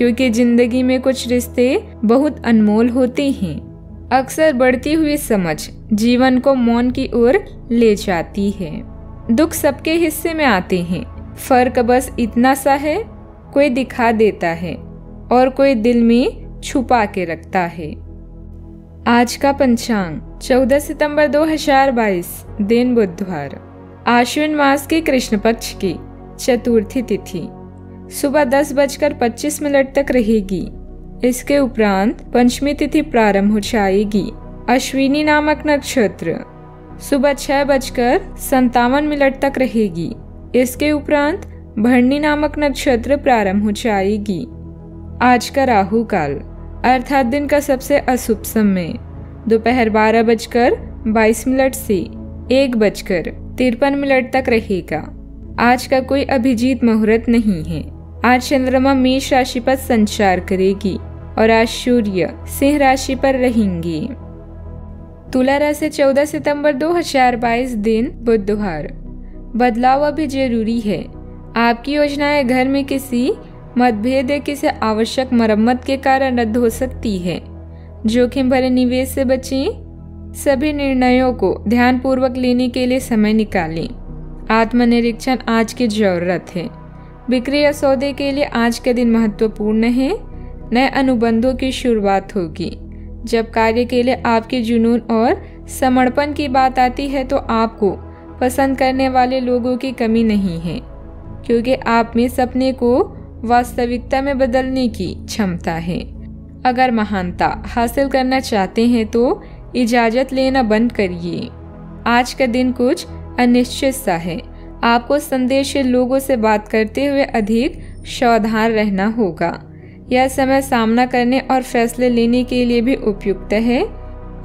क्योंकि ज़िंदगी में कुछ रिश्ते बहुत अनमोल होते हैं। अक्सर बढ़ती हुई समझ जीवन को मौन की ओर ले जाती है। दुख सबके हिस्से में आते हैं। फ़र्क बस इतना सा है, कोई दिखा देता है और कोई दिल में छुपा के रखता है। आज का पंचांग 14 सितंबर 2022 दिन बुधवार। आश्विन मास के कृष्ण पक्ष की चतुर्थी तिथि। सुबह दस बजकर पच्चीस मिनट तक रहेगी। इसके उपरांत पंचमी तिथि प्रारंभ हो जाएगी। अश्विनी नामक नक्षत्र। सुबह छह बजकर संतावन मिनट तक रहेगी। इसके उपरांत भरणी नामक नक्षत्र प्रारंभ हो जाएगी। आज का राहु काल। अर्थात दिन का सबसे अशुभ समय। दोपहर बारह बजकर बाईस मिनट से एक बजकर तिरपन मिनट तक रहेगा। आज का कोई अभिजीत मुहूर्त नहीं है। आज चंद्रमा मेष राशि पर संचार करेगी और आज सूर्य सिंह राशि पर रहेंगी। तुला राशि 14 सितंबर 2022 दिन, बुधवार। बदलाव अभी ज़रूरी है। आपकी योजनाएँ घर में किसी मतभेद या किसी आवश्यक मरम्मत के कारण रद्द हो सकती है। जोखिम भरे निवेश से बचें। सभी निर्णयों को ध्यानपूर्वक लेने के लिए समय निकालें। आत्मनिरीक्षण आज की ज़रूरत है। बिक्री या सौदे के लिए आज का दिन महत्वपूर्ण है। नए अनुबंधों की शुरुआत होगी। जब कार्य के लिए आपके जुनून और समर्पण की बात आती है तो आपको पसंद करने वाले लोगों की कमी नहीं है, क्योंकि आप में सपने को वास्तविकता में बदलने की क्षमता है। अगर महानता हासिल करना चाहते हैं तो इजाज़त लेना बंद करिए। आज का दिन कुछ अनिश्चित सा है। आपको संदेश लोगों से बात करते हुए अधिक सावधान रहना होगा। यह समय सामना करने और फैसले लेने के लिए भी उपयुक्त है।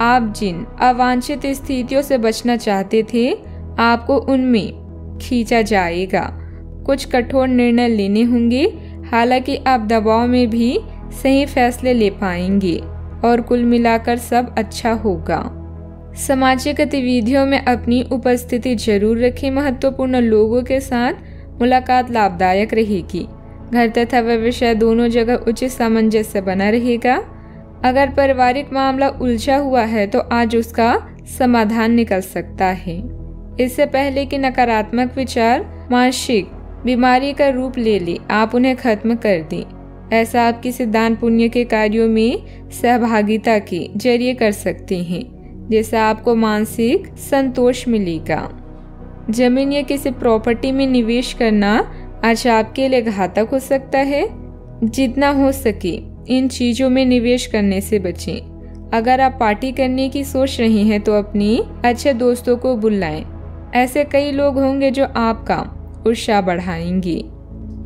आप जिन अवांछित स्थितियों से बचना चाहते थे, आपको उनमें खींचा जाएगा। कुछ कठोर निर्णय लेने होंगे, हालाँकि आप दबाव में भी सही फैसले ले पाएँगे और कुल मिलाकर सब अच्छा होगा। सामाजिक गतिविधियों में अपनी उपस्थिति ज़रूर रखें। महत्वपूर्ण लोगों के साथ मुलाकात लाभदायक रहेगी। घर तथा व्यवसाय दोनों जगह उचित सामंजस्य बना रहेगा। अगर पारिवारिक मामला उलझा हुआ है तो आज उसका समाधान निकल सकता है। इससे पहले कि नकारात्मक विचार, मानसिक बीमारी का रूप ले ले, आप उन्हें खत्म कर दें। ऐसा आप किसी दान पुण्य के कार्यों में सहभागिता के ज़रिए कर सकते हैं। जिससे आपको मानसिक संतोष मिलेगा। ज़मीन या किसी प्रॉपर्टी में निवेश करना आज आपके लिए घातक हो सकता है। जितना हो सके इन चीज़ों में निवेश करने से बचें। अगर आप पार्टी करने की सोच रहे हैं तो अपनी अच्छे दोस्तों को बुलाएँ। ऐसे कई लोग होंगे जो आपका उत्साह बढ़ाएँगे।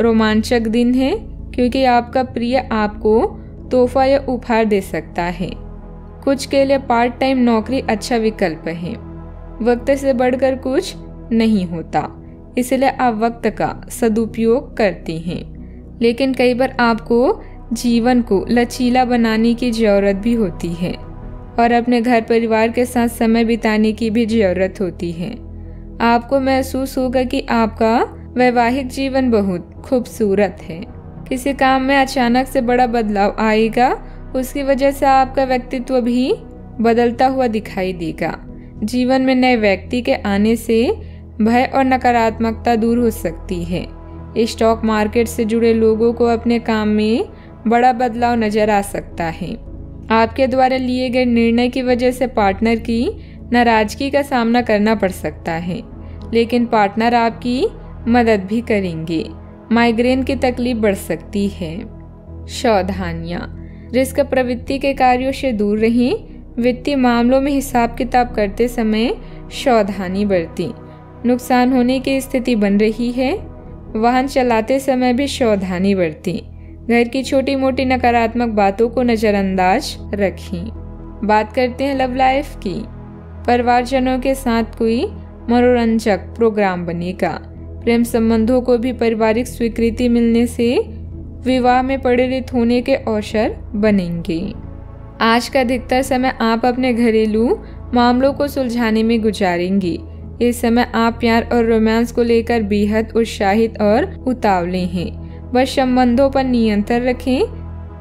रोमांचक दिन है, क्योंकि आपका प्रिय आपको तोहफा या उपहार दे सकता है। कुछ के लिए पार्ट टाइम नौकरी अच्छा विकल्प है। वक्त से बढ़कर कुछ नहीं होता, इसलिए आप वक्त का सदुपयोग करते हैं। लेकिन कई बार आपको जीवन को लचीला बनाने की ज़रूरत भी होती है और अपने घर परिवार के साथ समय बिताने की भी ज़रूरत होती है। आपको महसूस होगा कि आपका वैवाहिक जीवन बहुत खूबसूरत है। किसी काम में अचानक से बड़ा बदलाव आएगा उसकी वजह से आपका व्यक्तित्व भी बदलता हुआ दिखाई देगा। जीवन में नए व्यक्ति के आने से भय और नकारात्मकता दूर हो सकती है। स्टॉक मार्केट से जुड़े लोगों को अपने काम में बड़ा बदलाव नज़र आ सकता है। आपके द्वारा लिए गए निर्णय की वजह से पार्टनर की नाराज़गी का सामना करना पड़ सकता है, लेकिन पार्टनर आपकी मदद भी करेंगे। माइग्रेन की तकलीफ़ बढ़ सकती है। सावधानियाँ। रिस्क प्रवृत्ति के कार्यों से दूर रहें। वित्तीय मामलों में हिसाब किताब करते समय सावधानी बरतें। नुकसान होने की स्थिति बन रही है। वाहन चलाते समय भी सावधानी बरतें। घर की छोटी मोटी नकारात्मक बातों को नज़रअंदाज रखें। बात करते हैं लव लाइफ की। परिवारजनों के साथ कोई मनोरंजक प्रोग्राम बनेगा। प्रेम संबंधों को भी पारिवारिक स्वीकृति मिलने से विवाह में परिणित होने के अवसर बनेंगे। आज का अधिकतर समय आप अपने घरेलू मामलों को सुलझाने में गुजारेंगे। इस समय आप प्यार और रोमांस को लेकर बेहद उत्साहित और उतावले हैं। बस संबंधों पर नियंत्रण रखें,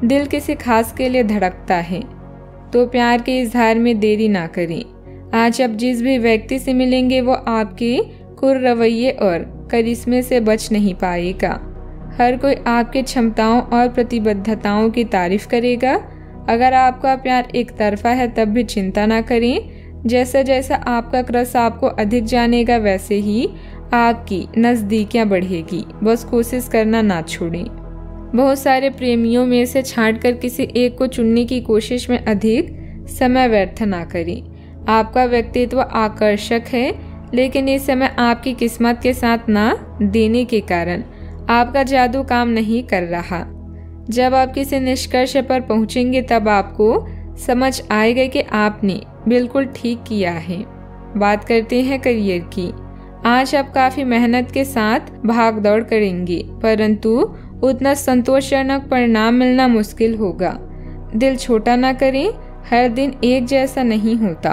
दिल किसी खास के लिए धड़कता है। तो प्यार के इजहार में देरी ना करें। आज आप जिस भी व्यक्ति से मिलेंगे, वो आपके कुर रवैये और करिश्मे से बच नहीं पाएगा। हर कोई आपकी क्षमताओं और प्रतिबद्धताओं की तारीफ़ करेगा। अगर आपका प्यार एक तरफा है, तब भी चिंता ना करें। जैसा जैसा आपका क्रस आपको अधिक जानेगा, वैसे ही आपकी नज़दीकियाँ बढ़ेगी। बस कोशिश करना ना छोड़ें। बहुत सारे प्रेमियों में से छांट कर किसी एक को चुनने की कोशिश में अधिक समय व्यर्थ ना करें। आपका व्यक्तित्व आकर्षक है, लेकिन इस समय आपकी किस्मत के साथ ना देने के कारण। आपका जादू काम नहीं कर रहा। जब आप किसी निष्कर्ष पर पहुँचेंगे, तब आपको समझ आएगा कि आपने बिल्कुल ठीक किया है। बात करते हैं करियर की। आज आप काफ़ी मेहनत के साथ भाग दौड़ करेंगे, परंतु उतना संतोषजनक परिणाम मिलना मुश्किल होगा। दिल छोटा ना करें, हर दिन एक जैसा नहीं होता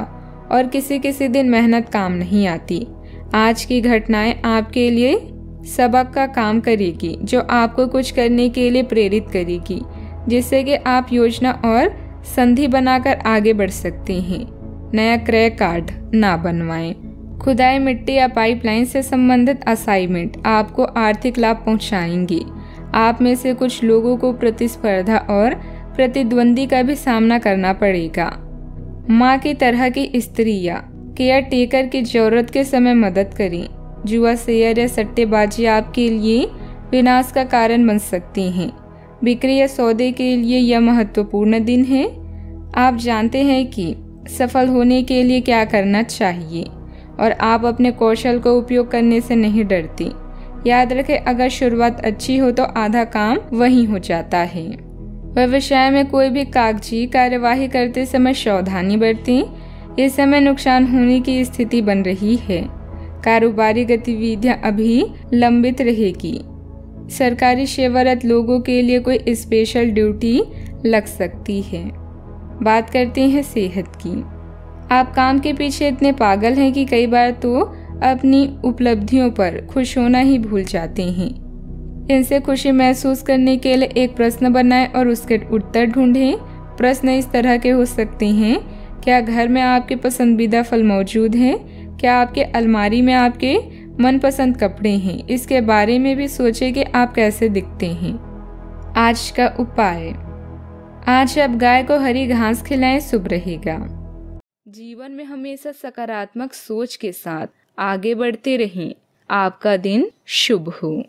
और किसी किसी दिन मेहनत काम नहीं आती। आज की घटनाएँ आपके लिए सबक का काम करेगी, जो आपको कुछ करने के लिए प्रेरित करेगी, जिससे कि आप योजना और संधि बनाकर आगे बढ़ सकते हैं। नया क्रय कार्ड ना बनवाएँ। खुदाई मिट्टी या पाइपलाइन से संबंधित असाइनमेंट आपको आर्थिक लाभ पहुंचाएँगे। आप में से कुछ लोगों को प्रतिस्पर्धा और प्रतिद्वंदी का भी सामना करना पड़ेगा। माँ की तरह की स्त्री या केयर टेकर की ज़रूरत के समय मदद करें। जुआ शेयर या सट्टेबाजी आपके लिए विनाश का कारण बन सकती हैं। बिक्री या सौदे के लिए यह महत्वपूर्ण दिन है। आप जानते हैं कि सफल होने के लिए क्या करना चाहिए, और आप अपने कौशल को उपयोग करने से नहीं डरती। याद रखें, अगर शुरुआत अच्छी हो तो आधा काम वही हो जाता है। व्यवसाय में कोई भी कागज़ी कार्यवाही करते समय सावधानी बरतें। इस समय नुकसान होने की स्थिति बन रही है। कारोबारी गतिविधियाँ अभी लंबित रहेगी। सरकारी सेवारत लोगों के लिए कोई स्पेशल ड्यूटी लग सकती है। बात करते हैं सेहत की। आप काम के पीछे इतने पागल हैं कि कई बार तो अपनी उपलब्धियों पर खुश होना ही भूल जाते हैं। इनसे खुशी महसूस करने के लिए एक प्रश्न बनाएँ और उसके उत्तर ढूंढें। प्रश्न इस तरह के हो सकते हैं, क्या घर में आपके पसंदीदा फल मौजूद हैं? क्या आपके अलमारी में आपके मनपसंद कपड़े हैं? इसके बारे में भी सोचें कि आप कैसे दिखते हैं। आज का उपाय। आज आप गाय को हरी घास खिलाएँ, शुभ रहेगा। जीवन में हमेशा सकारात्मक सोच के साथ आगे बढ़ते रहें। आपका दिन शुभ हो।